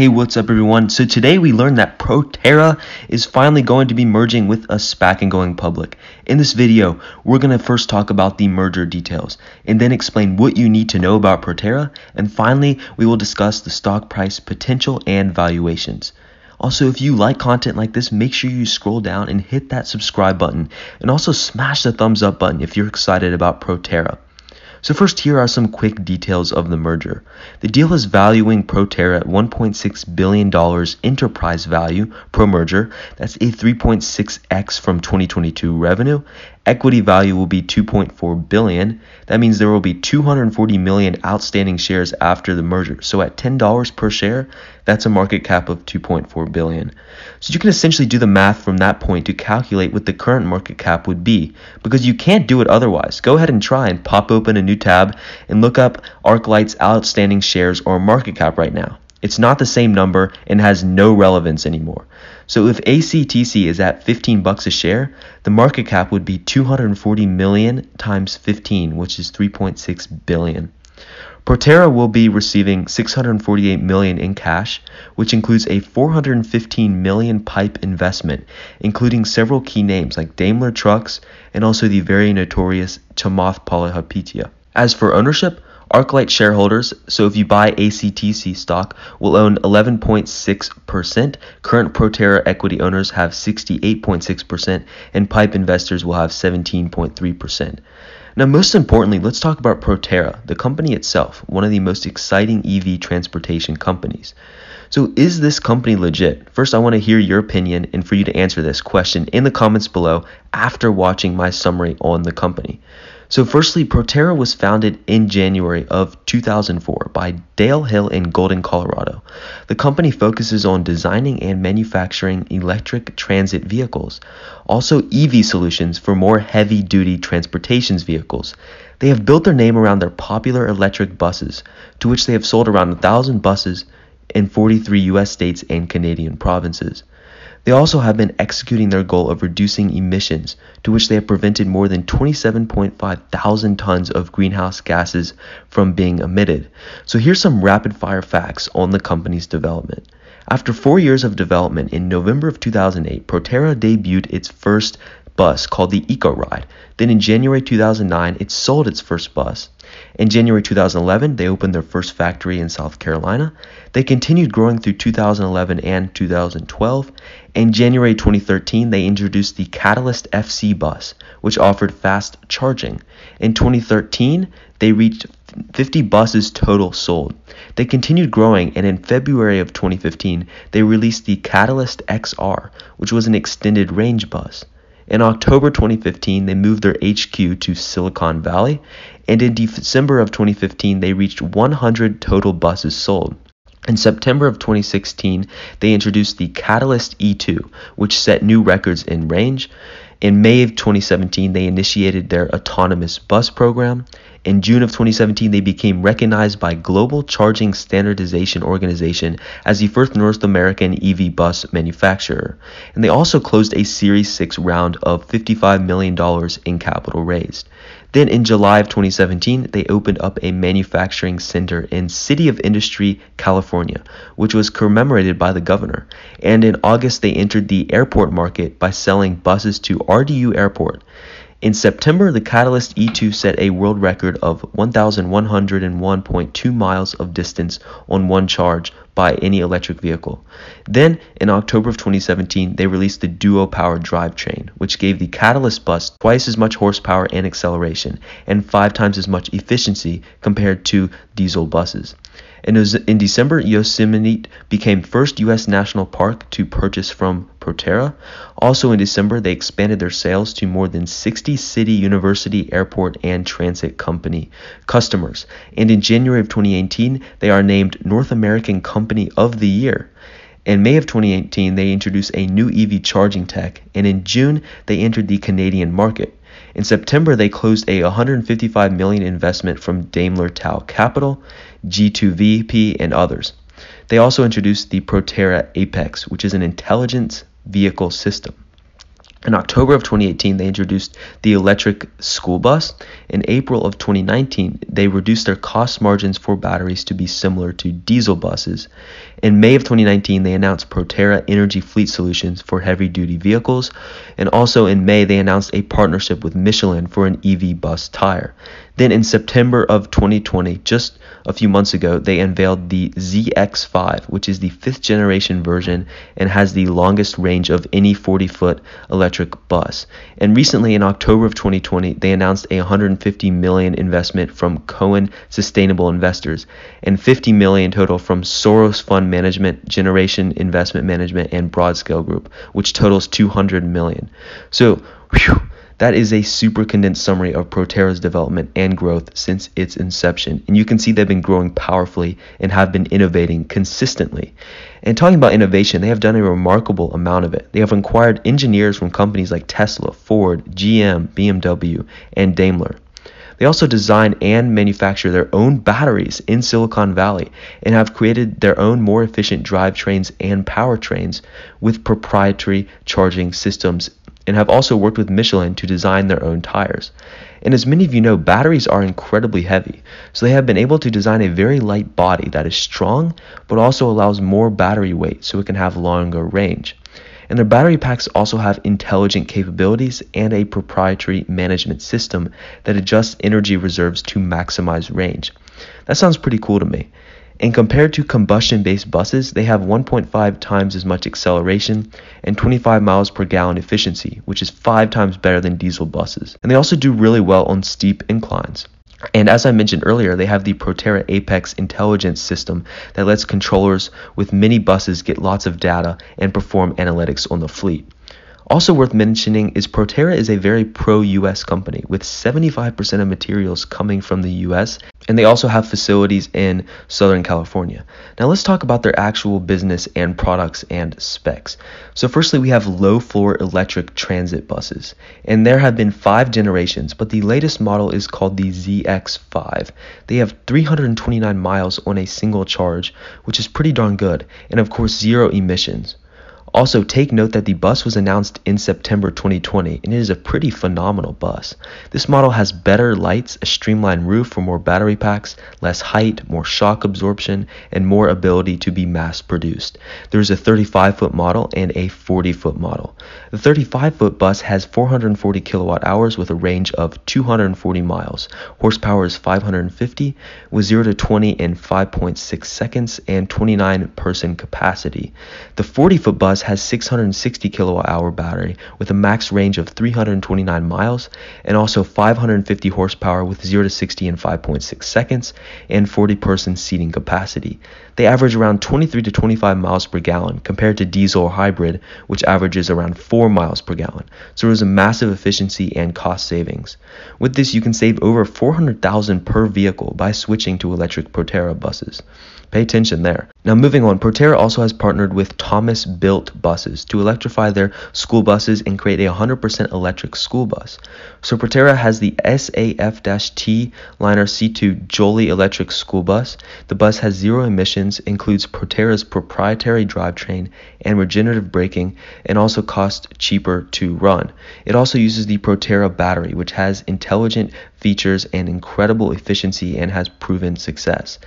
Hey, what's up, everyone? So, today we learned that Proterra is finally going to be merging with a SPAC and going public. In this video, we're going to first talk about the merger details and then explain what you need to know about Proterra. And finally, we will discuss the stock price potential and valuations. Also, if you like content like this, make sure you scroll down and hit that subscribe button and also smash the thumbs up button if you're excited about Proterra. So first, here are some quick details of the merger. The deal is valuing Proterra at $1.6 billion enterprise value pro merger. That's a 3.6x from 2022 revenue Equity value will be 2.4 billion. That means there will be 240 million outstanding shares after the merger. So at $10 per share, that's a market cap of 2.4 billion. So you can essentially do the math from that point to calculate what the current market cap would be because you can't do it otherwise. Go ahead and try and pop open a new tab and look up ArcLight's outstanding shares or market cap right now. It's not the same number and has no relevance anymore. So if ACTC is at 15 bucks a share, the market cap would be 240 million times 15, which is 3.6 billion. Proterra will be receiving 648 million in cash, which includes a 415 million pipe investment, including several key names like Daimler Trucks and also the very notorious Chamath Palihapitiya. As for ownership, ArcLight shareholders, so if you buy ACTC stock, will own 11.6%. Current Proterra equity owners have 68.6%, and PIPE investors will have 17.3%. Now, most importantly, let's talk about Proterra, the company itself, one of the most exciting EV transportation companies. So, is this company legit? First, I want to hear your opinion and for you to answer this question in the comments below after watching my summary on the company. So, firstly, Proterra was founded in January of 2004 by Dale Hill in Golden, Colorado. The company focuses on designing and manufacturing electric transit vehicles, also EV solutions for more heavy duty transportations vehicles. They have built their name around their popular electric buses, to which they have sold around 1,000 buses in 43 US states and Canadian provinces. They also have been executing their goal of reducing emissions, to which they have prevented more than 27.5 thousand tons of greenhouse gases from being emitted. So here's some rapid fire facts on the company's development. After four years of development, in November of 2008, Proterra debuted its first bus called the Eco Ride. Then in January 2009, it sold its first bus. In January 2011, they opened their first factory in South Carolina. They continued growing through 2011 and 2012. In January 2013, they introduced the Catalyst FC bus, which offered fast charging. In 2013, they reached 50 buses total sold. They continued growing, and in February of 2015, they released the Catalyst XR, which was an extended range bus. In October 2015, they moved their HQ to Silicon Valley, and in December of 2015, they reached 100 total buses sold. In September of 2016, they introduced the Catalyst E2, which set new records in range. In May of 2017, they initiated their autonomous bus program. In June of 2017, they became recognized by Global Charging Standardization Organization as the first North American EV bus manufacturer. And they also closed a Series 6 round of $55 million in capital raised. Then in July of 2017, they opened up a manufacturing center in City of Industry, California, which was commemorated by the governor. And in August, they entered the airport market by selling buses to RDU Airport. In September, the Catalyst E2 set a world record of 1,101.2 miles of distance on one charge by any electric vehicle. Then, in October of 2017, they released the Duo Power drivetrain, which gave the Catalyst bus twice as much horsepower and acceleration, and five times as much efficiency compared to diesel buses. In, in December, Yosemite became first U.S. national park to purchase from Proterra. Also in December, they expanded their sales to more than 60 city, university, airport, and transit company customers. And in January of 2018, they are named North American Company of the Year. In May of 2018, they introduced a new EV charging tech, and in June, they entered the Canadian market. In September, they closed a 155 million investment from Daimler Tao Capital, G2VP, and others. They also introduced the Proterra Apex, which is an intelligence vehicle system. In October of 2018, they introduced the electric school bus. In April of 2019, they reduced their cost margins for batteries to be similar to diesel buses. In May of 2019, they announced Proterra Energy Fleet Solutions for heavy duty vehicles. And also in May, they announced a partnership with Michelin for an EV bus tire. Then in September of 2020, just a few months ago, they unveiled the ZX5, which is the fifth generation version and has the longest range of any 40 foot electric bus. And recently, in October of 2020, they announced a 150 million investment from Cowen Sustainable Investors and 50 million total from Soros Fund Management, Generation Investment Management, and Broadscale Group, which totals 200 million. So, whew, that is a super condensed summary of Proterra's development and growth since its inception. And you can see they've been growing powerfully and have been innovating consistently. And talking about innovation, they have done a remarkable amount of it. They have acquired engineers from companies like Tesla, Ford, GM, BMW, and Daimler. They also design and manufacture their own batteries in Silicon Valley and have created their own more efficient drivetrains and powertrains with proprietary charging systems and have also worked with Michelin to design their own tires. And as many of you know, batteries are incredibly heavy, so they have been able to design a very light body that is strong but also allows more battery weight so it can have longer range. And their battery packs also have intelligent capabilities and a proprietary management system that adjusts energy reserves to maximize range. That sounds pretty cool to me. And compared to combustion based buses, they have 1.5 times as much acceleration and 25 miles per gallon efficiency, which is 5 times better than diesel buses. And they also do really well on steep inclines. And as I mentioned earlier, they have the Proterra Apex intelligence system that lets controllers with many buses get lots of data and perform analytics on the fleet. Also worth mentioning is Proterra is a very pro-US company with 75% of materials coming from the US and they also have facilities in Southern California. Now let's talk about their actual business and products and specs. So firstly, we have low floor electric transit buses. And there have been 5 generations, but the latest model is called the ZX5. They have 329 miles on a single charge, which is pretty darn good, and of course zero emissions. Also, take note that the bus was announced in September 2020 and it is a pretty phenomenal bus. This model has better lights, a streamlined roof for more battery packs, less height, more shock absorption, and more ability to be mass produced. There is a 35 foot model and a 40 foot model. The 35 foot bus has 440 kilowatt hours with a range of 240 miles. Horsepower is 550 with 0 to 20 in 5.6 seconds and 29 person capacity. The 40 foot bus has 660 kilowatt hour battery with a max range of 329 miles and also 550 horsepower with 0 to 60 in 5.6 seconds and 40 person seating capacity. They average around 23 to 25 miles per gallon compared to diesel or hybrid which averages around 4 miles per gallon. So there is a massive efficiency and cost savings. With this you can save over 400,000 per vehicle by switching to electric Proterra buses. Pay attention there. Now moving on, Proterra also has partnered with Thomas Built Buses to electrify their school buses and create a 100% electric school bus. So Proterra has the SAF-T Liner C2 Jouley electric school bus. The bus has zero emissions, includes Proterra's proprietary drivetrain and regenerative braking, and also costs cheaper to run. It also uses the Proterra battery, which has intelligent features and incredible efficiency and has proven success.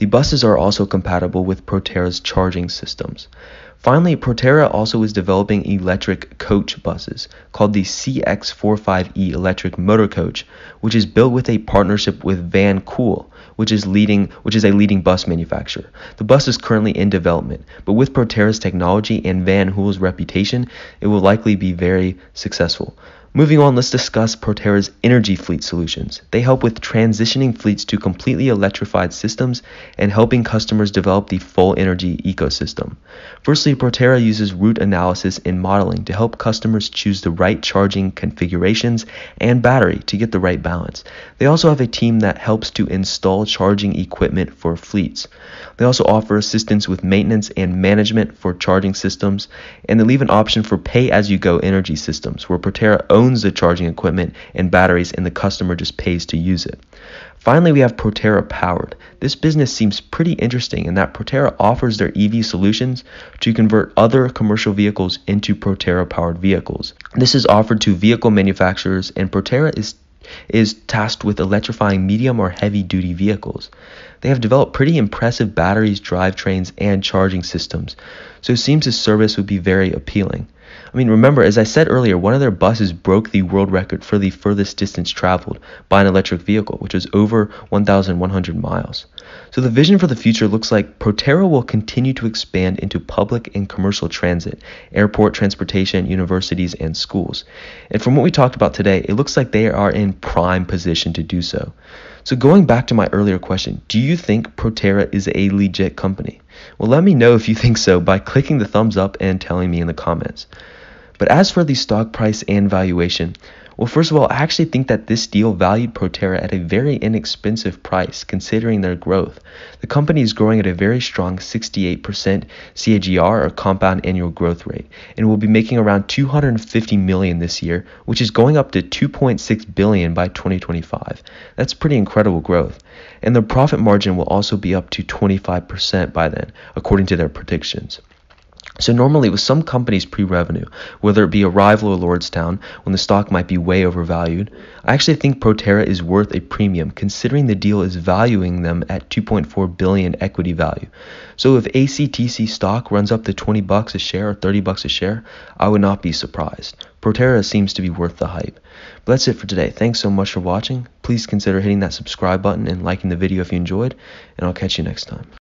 The buses are also compatible with Proterra's charging systems. Finally, Proterra also is developing electric coach buses called the CX45E electric motor coach, which is built with a partnership with Van Hool, which is leading which is a leading bus manufacturer. The bus is currently in development, but with Proterra's technology and Van Hool's reputation, it will likely be very successful. Moving on, let's discuss Proterra's energy fleet solutions. They help with transitioning fleets to completely electrified systems and helping customers develop the full energy ecosystem. Firstly, Proterra uses route analysis and modeling to help customers choose the right charging configurations and battery to get the right balance. They also have a team that helps to install charging equipment for fleets. They also offer assistance with maintenance and management for charging systems, and they leave an option for pay as you go energy systems where Proterra owns the charging equipment and batteries, and the customer just pays to use it. Finally, we have Proterra Powered. This business seems pretty interesting in that Proterra offers their EV solutions to convert other commercial vehicles into Proterra powered vehicles. This is offered to vehicle manufacturers, and Proterra is is tasked with electrifying medium or heavy duty vehicles. They have developed pretty impressive batteries, drivetrains, and charging systems, so it seems this service would be very appealing. I mean, remember, as I said earlier, one of their buses broke the world record for the furthest distance traveled by an electric vehicle, which was over 1,100 miles. So the vision for the future looks like Proterra will continue to expand into public and commercial transit, airport transportation, universities, and schools. And from what we talked about today, it looks like they are in prime position to do so. So going back to my earlier question, do you think Proterra is a legit company? Well, let me know if you think so by clicking the thumbs up and telling me in the comments. But as for the stock price and valuation, well, first of all, I actually think that this deal valued Proterra at a very inexpensive price considering their growth. The company is growing at a very strong 68% CAGR or compound annual growth rate and will be making around 250 million this year, which is going up to 2.6 billion by 2025. That's pretty incredible growth. And the profit margin will also be up to 25% by then, according to their predictions. So normally with some companies pre-revenue, whether it be Arrival or Lordstown, when the stock might be way overvalued, I actually think Proterra is worth a premium considering the deal is valuing them at 2.4 billion equity value. So if ACTC stock runs up to 20 bucks a share or 30 bucks a share, I would not be surprised. Proterra seems to be worth the hype. But that's it for today. Thanks so much for watching. Please consider hitting that subscribe button and liking the video if you enjoyed, and I'll catch you next time.